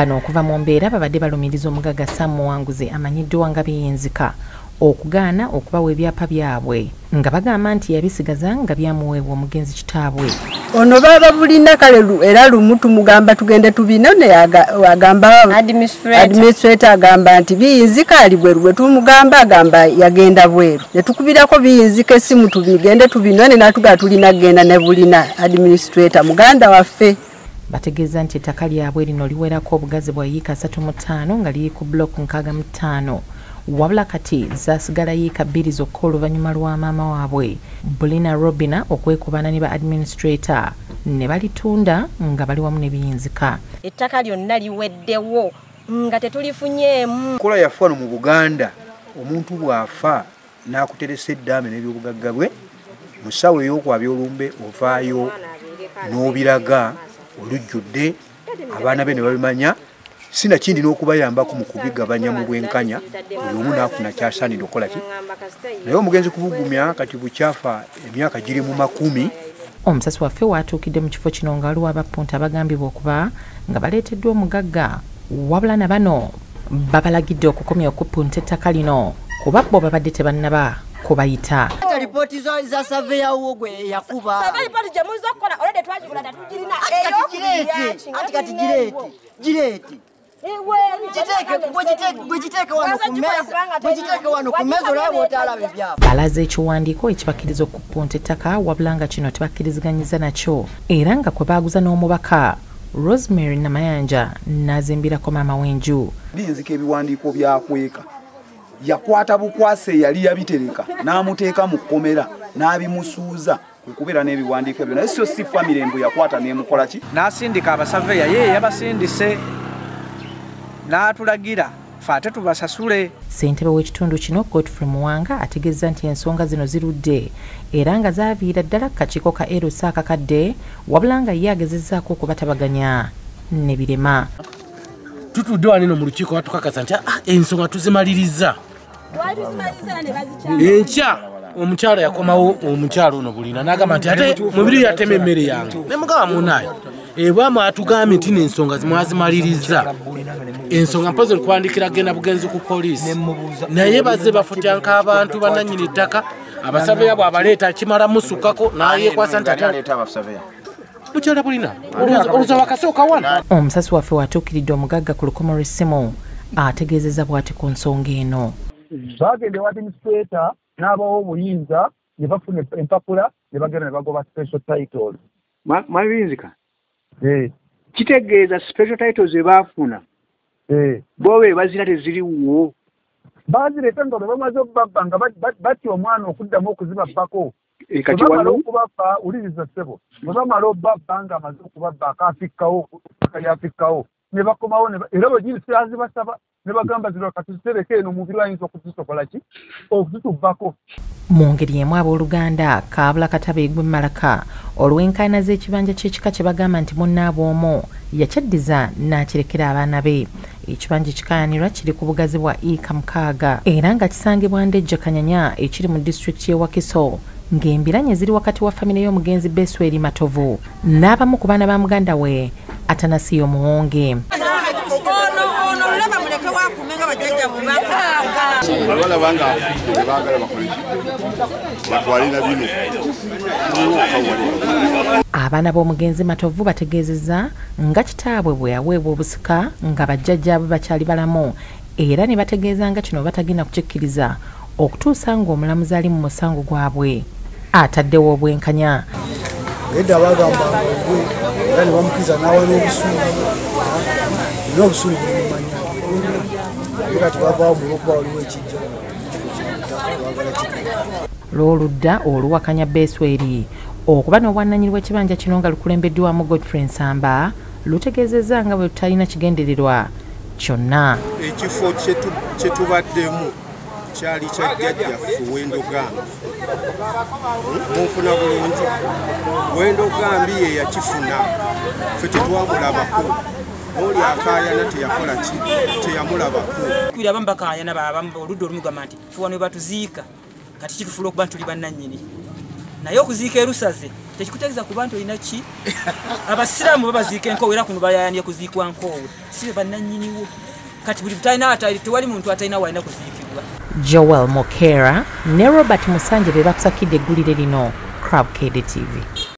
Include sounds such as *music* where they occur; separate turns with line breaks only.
bano okuva mu mbeera babadde balumiriza omugagga sam muwanguzi amanyiddwa nga biyinzika okugaana okubawa ebyapa byabwe nga bagamba nti yabisigaza nga byamuweebwa omugenzi kitaabwe.
Ono baba bulina kale era lumu tumugamba tugende tubinone aga- agamba administrator. Agamba nti biyinzika ali bweru bwe tumugamba agamba yagenda bweru. Netukubirako biyinzika esimu tubigende tubinone natugaa tulina kgenda ne bulina administrator. Muganda waffe
bategeeza nti ettaka lyabwe lino liwerako obugazi bwa yiika 35 nga liri ku bulooku 65 wabula kati zasigala yiika bbiri zokka oluvannyuma lwa maama waabwe bulina robina okwekubana ne ba administrator. Ne balitunda nga bali wamu n'ebiyinzika
ettaka lyonna liweddewo nga tetulifunyeemu.
Enkola yaffe wano mu buganda omuntu bw'afa n'akuteresa eddaame n'ebyobugagga bwe mu ssaawa ey'okwabya olumbe ovaayo n'obiraga olujjudde abaana be ne babimanya. Sinakindi n'okubayambako mu kubigabanya mu bwenkanya. Buli omu naafuna kyasaanidde okukola ki? Naye omugenzi kubugumya kati bukyafa emyaka giri mu makumi
omusasi waffe waatuukidde mu kifo kino nga waliwo abapunta abagambibwa okuba nga baleeteddwa omugagga. Wabula na bano babalagidde okukomya okupunta ettaka lino. Kuba bo babadde tebannaba kubayita.
Lipooti za- za saveyawo gwe yakuba gireete ati kati gireete gireete bw'otalaba ebyapa
balaza ekiwandiiko ekibakkiriza okupunta ettaka wabula nga kino tebakkiriziganyiza nakyo. Era nga kwe baaguza n'omubaka rosemary namayanja n'azimbirako maama w'enju.
Biyinzika ebiwandiiko byakweka yakwata bukwase eyali yabitereka n'amuteeka mu kkomera n'abimusuuza kukubeera n'ebiwandiiko ebyo. Naye so si famire mbu yakwata n'emukola ki?
N'asindika abasaveya ye yabasindise. N'atulagira fe ate tubasasule.
Ssentebe w'ekitundu kino godfrey muwanga ategeeza nti ensonga zino zirudde. Era nga zaaviira ddala ku kakiiko ka eros akakadde wabula nga ye agezezzaako okubatabaganya ne birema
tutudde wanino mu lukiiko batukakasa nti "Ah, ensonga tuzimaliriza. Enkya omukyalo yakomawo omukyalo ono bulina nagamba nti ate mubiri yatema emmere yange. Nemugaba munayo ebwamu atugambye nti nensonga zimwazimaliriza ensonga mpozi nkuwandikira genda bugenzi ku poliisi. Naye bazze bafutyanka abantu bananyini ttaka abasaveya bwabaleeta kimala musukako nayekwasa nti ate bukyala bulina oluza wakasooka wana
omusasi waffe watuukiridde omugagga ku lukomo lw'essimu ategeezeza bw'ati ku nsonga eno.
Bagenda ewa administrator n'abawo obuyinza ne bafuna empapula ne bagenda ne bagoba special title
mwabiyinzika kitegeeza special titles ebaafuna
Eh,
bo be bazira teziriwo?
Bazireeta nga bwe bamaze obbabba nga bat- bat- batya omwana okuddamu okuzibabbako.
Eh, kati
bwe bamala
wano
okubabba wuliriza ssebo bwe bamala obbabba nga amaze okubabba akaafikkawo kalyafikkawo ne bakomawo era bwe giri syazibasaba ne bagamba ziro katuzitereke eno omubiri ayinza okuzisokola ki? Okuzitubbako
mu ngeri emu abooluganda kaabula kataba egwe malaka olw'enkaayana z'ekibanja ky'ekika kye bagamba nti munnaabwe omu yakyaddiza n'akirekera abaana be. Ekibanja ekikaayanirwa kiri ku bugazi bwa eka mukaaga era nga kisangibwa ndejja kanyanya ekiri mu disitulikiti y'e wakiso ng'embiranye ziri wakati wa famire y'omugenzi besweri matovu. N'abamu ku baana ba muganda we atanasiyo muwonge
abalaba nga afudde ne baagala bakoleki batwalira bino.
Abaana b'omugenzi matovu bategeezezza nga kitaabwe bwe yaweebwa obusika nga bajjajjaabwe bakyali balamu. Era ne bategeeza nga kino batagenda kukikkiriza okutuusa ng'omulamuzi ali mu musango gwabwe. Ataddewo obwenkanya
edda bagambanga ogwe era ne bamukiriza n'awa n'obusuulu era obusuulu bumumanya ye kati bavaawo mu lwokuba waliwo ekijja. Bagala
lw'oludda oluwakanya besweri okuba n'obwannanyini bw'ekibanja kino nga lukulembeddwamu godfrey nsamba lutegeezezza nga bwe tutalina kigendererwa kyonna.
Ekifo kyetu- kyetubaddemu kyali kya jjajjaffe wendogambi munfuna bulungi. Wendogambi ye yakifuna. Ffe tetwamulabako oli akaayana teyakola ki? Teyamulabako
kwira abamu bakaayana baabamu oludda olumugamba nti fe wano batuziika kati kitufuula okuba tuli bannannyini.
Naye okuziika erusaze tekikutegeeza kuba nti olina ki? *laughs* Abasiraamu babaziika enkoowo era kuno bayayanire kuziikwa nkoowe si be bannannyiniwo kati buli tewali muntu atalina walina kuziika.
joel mokera ne robert musanje be bakusakidde eggulire lino crab kdtv